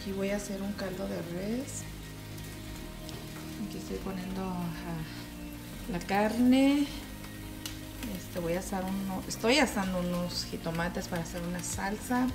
Aquí voy a hacer un caldo de res. Aquí estoy poniendo la carne. Este, voy a asar uno, estoy asando unos jitomates para hacer una salsa.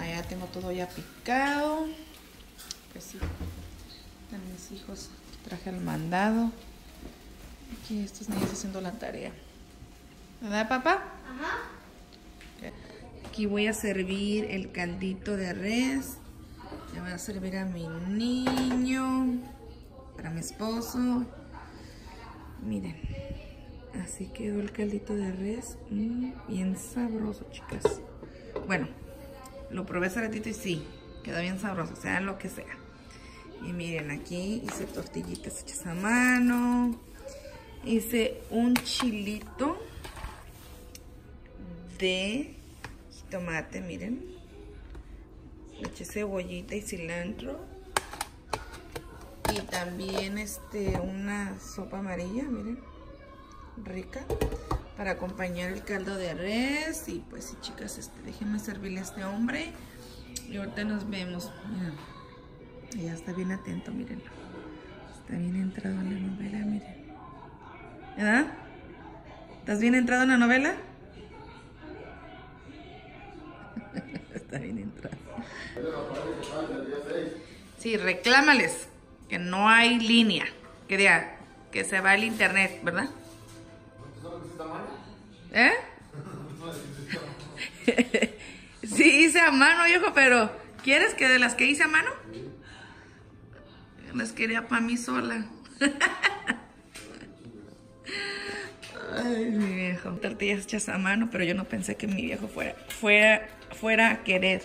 Allá tengo todo ya picado. Pues sí, a mis hijos traje el mandado. Aquí estos niños haciendo la tarea. ¿Verdad, papá? Ajá. Aquí voy a servir el caldito de res. Le voy a servir a mi niño, para mi esposo. Miren, así quedó el caldito de res. Mm, bien sabroso, chicas. Bueno, lo probé hace ratito y sí, quedó bien sabroso, sea lo que sea. Y miren, aquí hice tortillitas hechas a mano. Hice un chilito de tomate, miren. Le eché cebollita y cilantro. Y también este una sopa amarilla, miren. Rica. Para acompañar el caldo de res. Y pues sí, chicas, este, déjenme servirle a este hombre. Y ahorita nos vemos. Miren. Ella está bien atento, miren. Está bien entrado en la novela, miren. ¿Verdad? ¿Estás bien entrado en la novela? Está. Sí, reclámales que no hay línea. Que diga que se va el internet, ¿verdad? ¿Eh? sí, hice a mano, viejo, pero ¿quieres que de las que hice a mano? Las quería para mí sola. Tortillas hechas a mano, pero yo no pensé que mi viejo fuera, fuera, fuera a querer.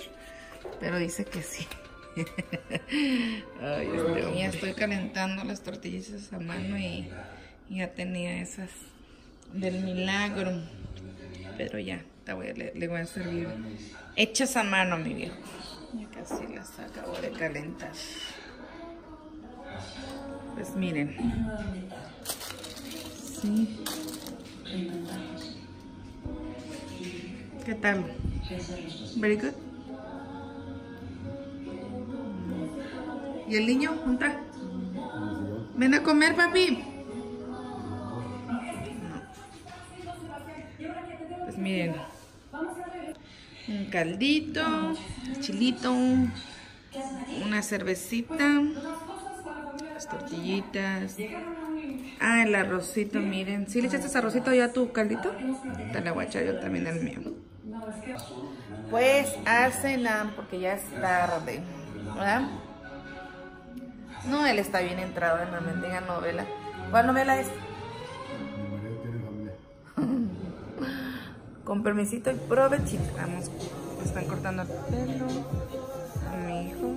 Pero dice que sí. Ay, este ya estoy calentando las tortillas a mano y ya tenía esas del milagro. Pero ya, le, le, voy a servir hechas a mano, mi viejo. Ya casi las acabo de calentar. Pues miren. Sí. ¿Qué tal? Very good. ¿Y el niño? ¿Junta? Ven a comer, papi. Pues miren. Un caldito, chilito, una cervecita, las tortillitas. Ah, el arrocito, miren. ¿Sí le echaste arrocito ya a tu caldito? Te le voy yo también el mío. Pues a cenar porque ya es tarde, ¿verdad? No, él está bien entrado en la mendiga novela. ¿Cuál novela es? Con permisito y provechito. Vamos, me están cortando el pelo a mi hijo.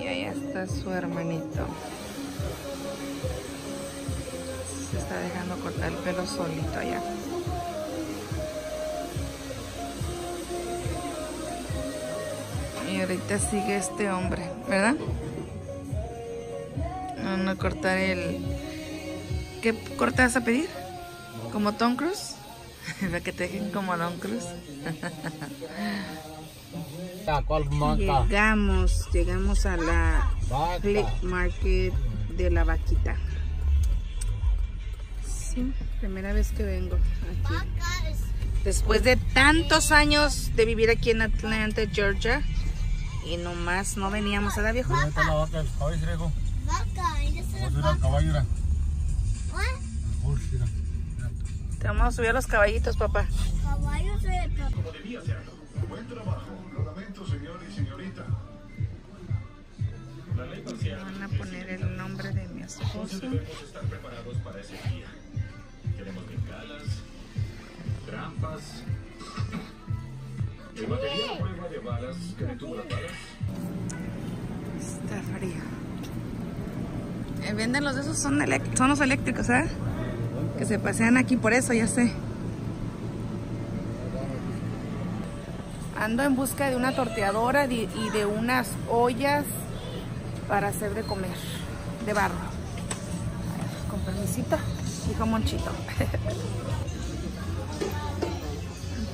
Y ahí está su hermanito. Se está dejando cortar el pelo solito allá. Y ahorita sigue este hombre, ¿verdad? Vamos a cortar el... ¿Qué corte vas a pedir? ¿Como Tom Cruise? Para que te dejen como Tom Cruise. llegamos, llegamos a la Flip Market de la vaquita. Sí, primera vez que vengo aquí. Después de tantos años de vivir aquí en Atlanta, Georgia, y nomás no veníamos a la viejo. Vaca, la vaca, el caballo, Vaca, y el caballo, Te vamos a subir a los caballitos, papá. Caballos de papá. Como debía ser. Buen trabajo. Lo lamento, señor y señorita. La ley marcial. Van a poner el nombre de mi esposo. Debemos estar preparados para ese día. Trampas. El material prueba de balas que detuvo las balas. Está frío. Eh, venden los de esos, son, son los eléctricos, ¿eh? Que se pasean aquí por eso, ya sé. Ando en busca de una torteadora y de unas ollas para hacer de comer, de barro. Con permisito monchito.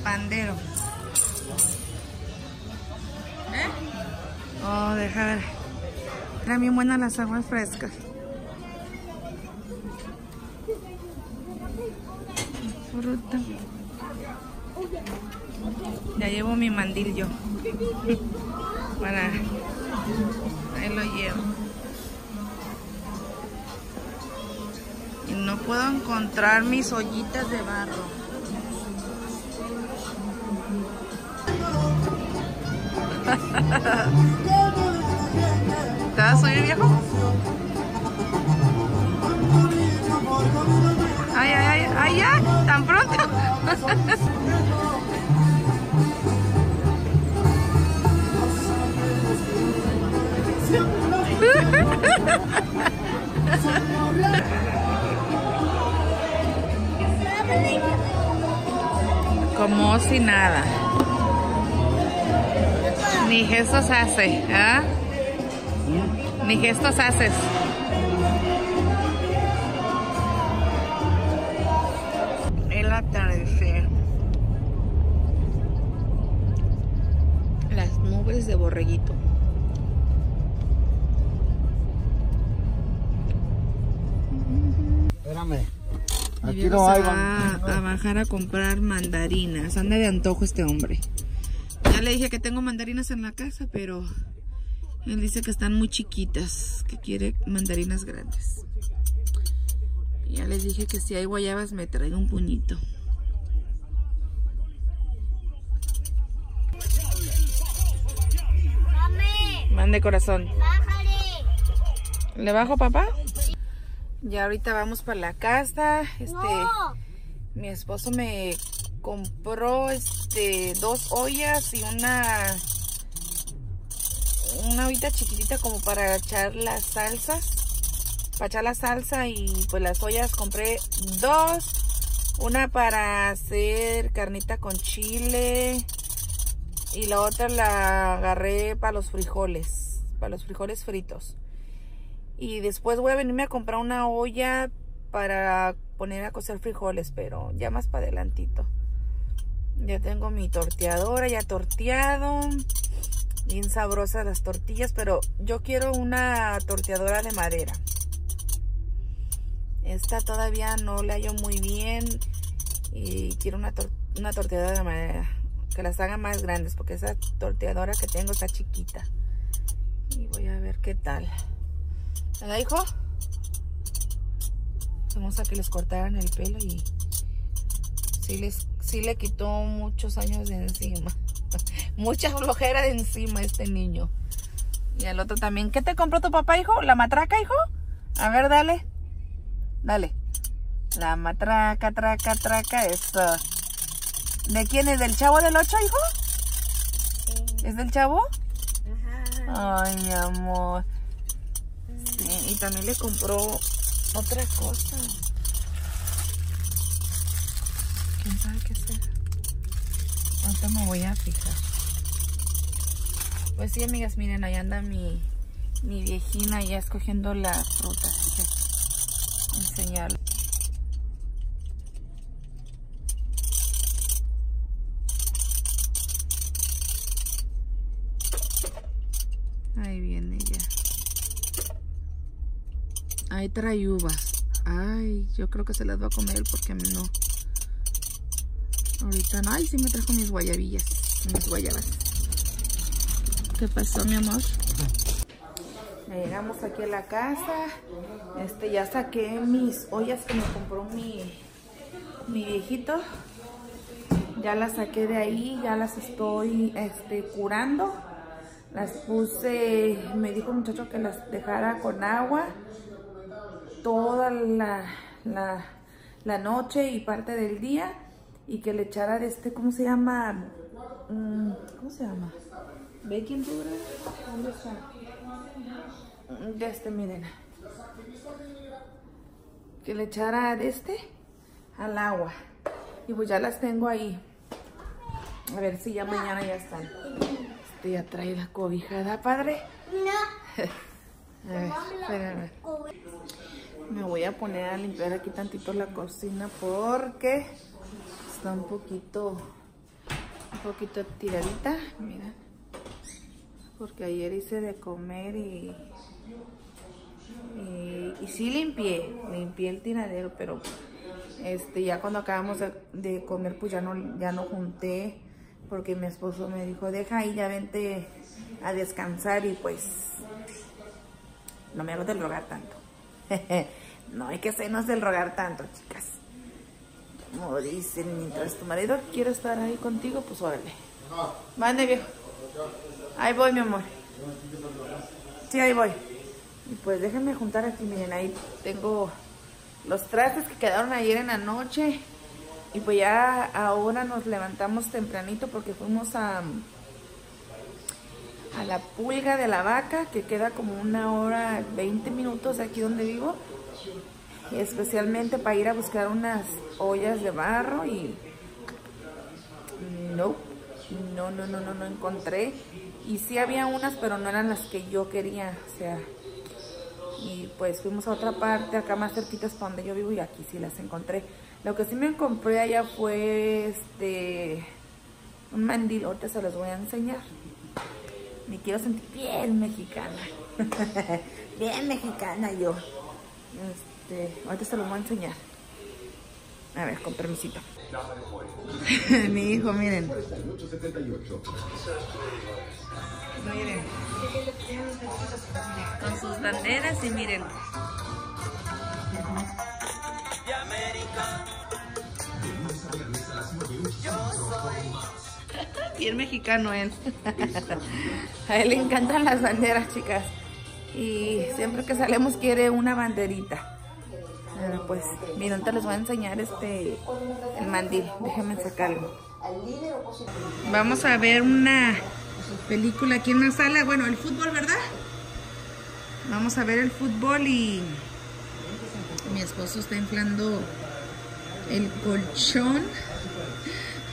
pandero. ¿Eh? Oh, deja ver. Eran bien buenas las aguas frescas. Fruta. Ya llevo mi mandil yo. Para... Ahí lo llevo. No puedo encontrar mis ollitas de barro. ¿Te vas a subir, viejo? Ay, ay, ay, ay, ya, tan pronto. Como si nada. Ni gestos hace, ¿ah? Ni gestos haces. El atardecer. Las nubes de borreguito. Espérame. Aquí no hay. va a bajar a comprar mandarinas. Anda de antojo este hombre. Ya le dije que tengo mandarinas en la casa, pero él dice que están muy chiquitas, que quiere mandarinas grandes. Ya les dije que si hay guayabas me traiga un puñito. Mande corazón. bájale. ¿Le bajo, papá? Ya ahorita vamos para la casa. Este, No. mi esposo me compró este dos ollas y una una ollita chiquitita como para echar las salsas. Para echar la salsa y pues las ollas compré dos. Una para hacer carnita con chile y la otra la agarré para los frijoles, para los frijoles fritos. Y después voy a venirme a comprar una olla para poner a cocer frijoles, pero ya más para adelantito. Ya tengo mi torteadora ya torteado. Bien sabrosas las tortillas, pero yo quiero una torteadora de madera. Esta todavía no la hallo muy bien y quiero una, una torteadora de madera. Que las haga más grandes porque esa torteadora que tengo está chiquita. Y voy a ver qué tal. ¿Verdad, hijo? Fuimos a que les cortaran el pelo y sí, les, sí le quitó muchos años de encima. Mucha flojera de encima este niño. Y el otro también. ¿Qué te compró tu papá, hijo? ¿La matraca, hijo? A ver, dale. Dale. La matraca, traca, traca, eso. ¿De quién es? ¿Del chavo del 8, hijo? ¿Es del chavo? Ajá. Ay, mi amor. Y también le compró otra cosa. ¿Quién sabe qué será? Ahorita me voy a fijar. Pues sí, amigas, miren, ahí anda mi, mi viejina ya escogiendo la fruta. Así que enseñarle. Ahí viene ya. Ahí trae uvas. Ay, yo creo que se las va a comer porque no. Ahorita no. Ay, sí me trajo mis guayabillas. Mis guayabas. ¿Qué pasó, mi amor? Ya llegamos aquí a la casa. Este, ya saqué mis ollas que me compró mi, mi viejito. Ya las saqué de ahí, ya las estoy este, curando. Las puse, me dijo el muchacho que las dejara con agua toda la, la, la noche y parte del día y que le echara de este, ¿cómo se llama? Mm, ¿Cómo se llama? Baking powder. ¿Dónde está? Mm, De este, miren. Que le echara de este al agua. Y pues ya las tengo ahí. A ver si ya mañana ya están. Este ya trae la cobijada, padre. No. A ver, espérame. Me voy a poner a limpiar aquí tantito la cocina porque está un poquito, un poquito tiradita, mira. Porque ayer hice de comer y, y, sí limpié, limpié el tiradero, pero este ya cuando acabamos de, de comer pues ya no, ya no junté porque mi esposo me dijo, deja ahí, ya vente a descansar y pues no me hago del rogar tanto. no hay que hacernos del rogar tanto, chicas. Como dicen, mientras tu marido quiere estar ahí contigo, pues órale. Mande, viejo. Ahí voy, mi amor. Sí, ahí voy. Y pues déjenme juntar aquí, miren, ahí tengo los trastes que quedaron ayer en la noche. Y pues ya ahora nos levantamos tempranito porque fuimos a, a la pulga de la vaca, que queda como una hora, 20 minutos aquí donde vivo. Especialmente para ir a buscar unas ollas de barro y no, no, no, no, no, no encontré. Y sí había unas, pero no eran las que yo quería, o sea. Y pues fuimos a otra parte, acá más cerquitas para donde yo vivo y aquí sí las encontré. Lo que sí me compré allá fue este un mandil, ahorita se los voy a enseñar. Me quiero sentir bien mexicana. bien mexicana yo. Este, ahorita se los voy a enseñar. A ver, con permisito. Mi hijo, miren. Miren. Con sus banderas y miren. Bien mexicano él. A él le encantan las banderas, chicas. Y siempre que salemos quiere una banderita. Bueno, pues, miren, ahorita les voy a enseñar este, el mandil. Déjenme sacarlo. Vamos a ver una película aquí en la sala. Bueno, el fútbol, ¿verdad? Vamos a ver el fútbol y mi esposo está inflando el colchón.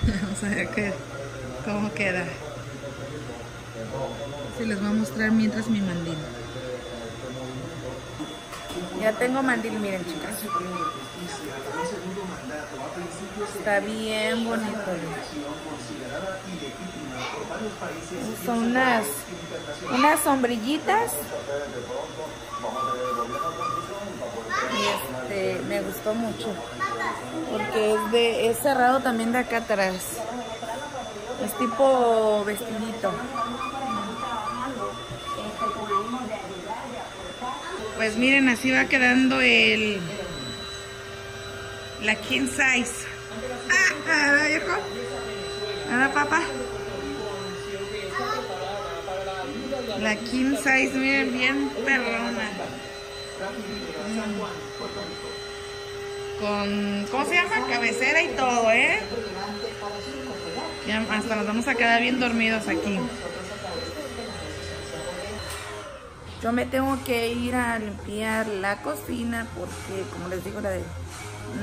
Vamos a ver qué, cómo queda. Se les voy a mostrar mientras mi mandil. Ya tengo mandil, miren chicas. Está bien bonito. Son unas, unas sombrillitas. Y este, me gustó mucho. Porque es, de, es cerrado también de acá atrás. Es tipo vestidito. Pues miren, así va quedando el la king size. Ah, ¿verdad, viejo? ¿Verdad, papá? La king size, miren, bien perrona. Con, ¿cómo se llama? Cabecera y todo, ¿eh? Hasta nos vamos a quedar bien dormidos aquí. Yo me tengo que ir a limpiar la cocina porque, como les digo, la de,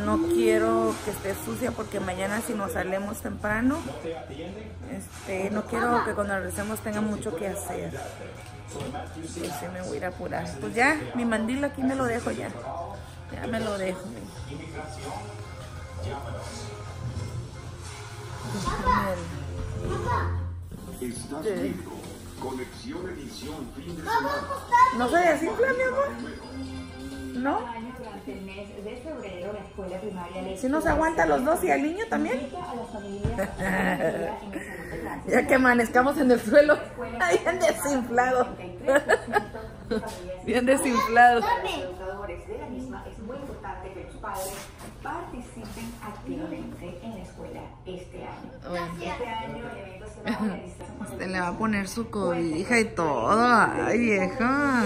no quiero que esté sucia porque mañana si nos salemos temprano, este, no quiero que cuando regresemos tenga mucho que hacer. Y se me voy a ir a apurar. Pues ya, mi mandil aquí me lo dejo ya. Ya me lo dejo. Estás viendo Conexión Edición Fin de ¿Cómo Semana. ¿No se desinfla, mi amor? ¿No? año durante el mes de febrero la escuela primaria le ¿Si nos aguanta los dos y al niño también? Ya que amanezcamos en el suelo, ahí bien desinflado. 33% de familias Bien desinflado. Los de la misma es muy importante que los padres participen activamente este año. Bueno. Este año el evento se va a realizar Usted le va a poner su cobija y todo. Ay, vieja.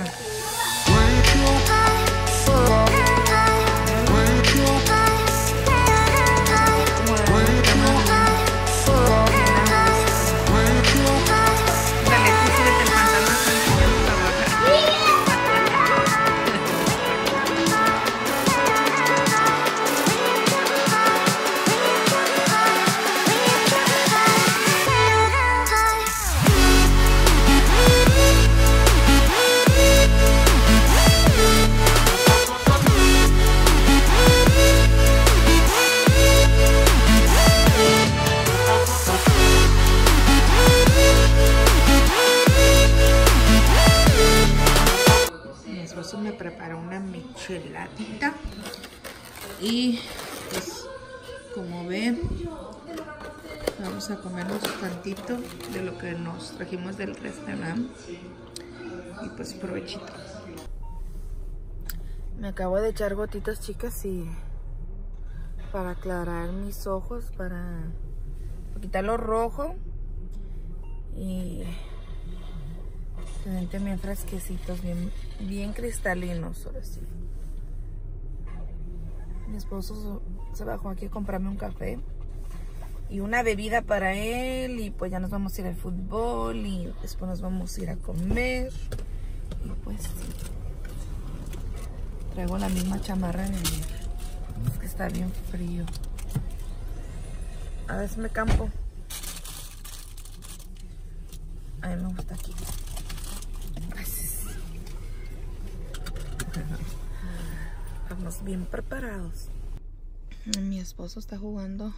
Y pues como ven, vamos a comernos tantito de lo que nos trajimos del restaurante. Y pues provechito. Me acabo de echar gotitas chicas y para aclarar mis ojos, para quitar lo rojo y se sienten bien fresquecitos, bien, bien cristalinos ahora sí. Mi esposo se bajó aquí a comprarme un café y una bebida para él y pues ya nos vamos a ir al fútbol y después nos vamos a ir a comer y pues. Traigo la misma chamarra de ayer. Es que está bien frío. A veces me campo. A mí me gusta aquí. Bien preparados. Mi esposo está jugando.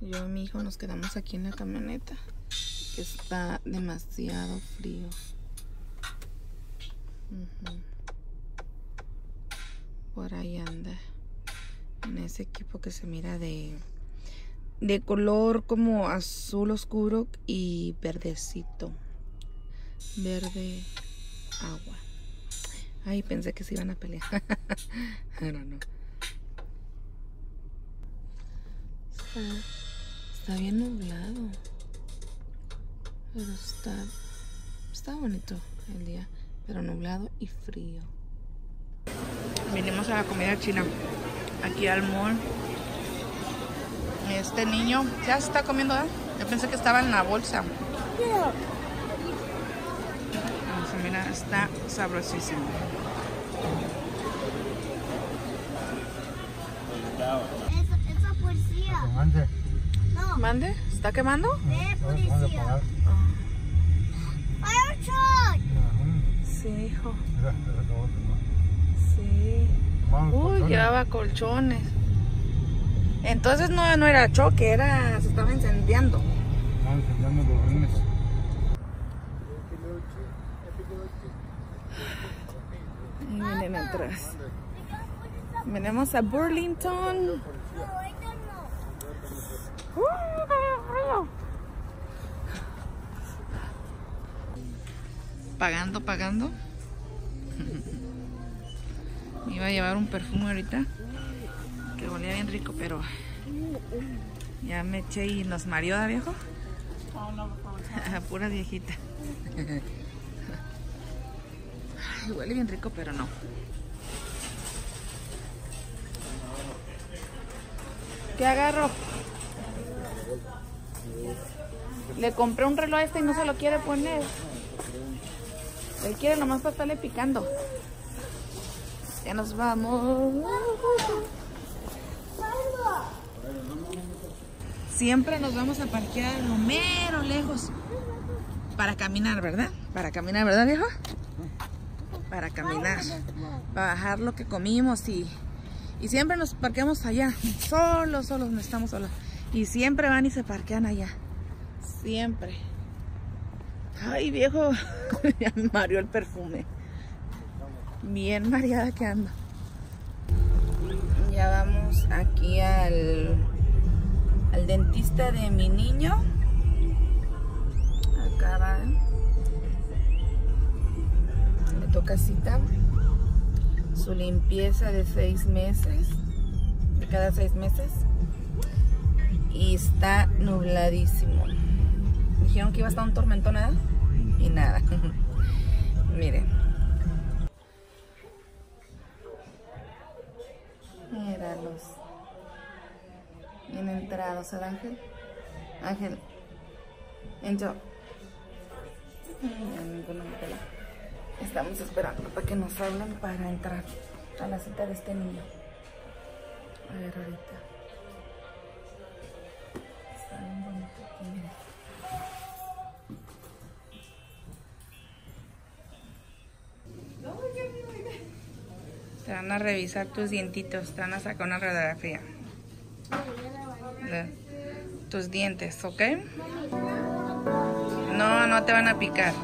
Yo y mi hijo nos quedamos aquí en la camioneta. Que está demasiado frío. Por ahí anda. En ese equipo que se mira de de color como azul oscuro y verdecito. Verde agua. Ay, pensé que se iban a pelear. I don't know. Está, está bien nublado. Pero está, está bonito el día. Pero nublado y frío. Vinimos a la comida china. Aquí al mall. Este niño ya se está comiendo, ¿eh? Yo pensé que estaba en la bolsa. Está sabrosísimo. Esa policía. Mande, No, ¿Mande? ¿Está quemando? de policía. pagar. Fire truck. Sí, hijo. Sí. Uy, llevaba colchones. Entonces no, no era choque, era se estaba incendiando. Vamos enseñando los rines. Y vienen atrás. Venimos a Burlington. Pagando, pagando. Me iba a llevar un perfume ahorita que olía bien rico, pero ya me eché y nos mareó, ¿da viejo? Pura viejita. Huele bien rico, pero no. ¿Qué agarro? Le compré un reloj a este y no se lo quiere poner. Él quiere nomás para estarle picando. Ya nos vamos. Siempre nos vamos a parquear lo mero lejos. Para caminar, ¿verdad? Para caminar, ¿verdad, viejo? Para caminar. Para bajar lo que comimos y, y siempre nos parqueamos allá. Solos, solos, no estamos solos. Y siempre van y se parquean allá. Siempre. Ay, viejo, ya me mareó el perfume. Bien mareada que ando. Ya vamos aquí al, al dentista de mi niño. Acá va. Cita. Su limpieza de seis meses. De cada seis meses. Y está nubladísimo. Dijeron que iba a estar un tormento nada. Y nada. Miren. Míralos. Bien entrados el ángel. Ángel. Ya ninguno me pela. Estamos esperando para que nos hablen para entrar a la cita de este niño. A ver ahorita. Está bien bonito aquí, miren. Te van a revisar tus dientitos, te van a sacar una radiografía. Tus dientes, ¿ok? No, no te van a picar.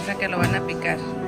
Piensa que lo van a picar.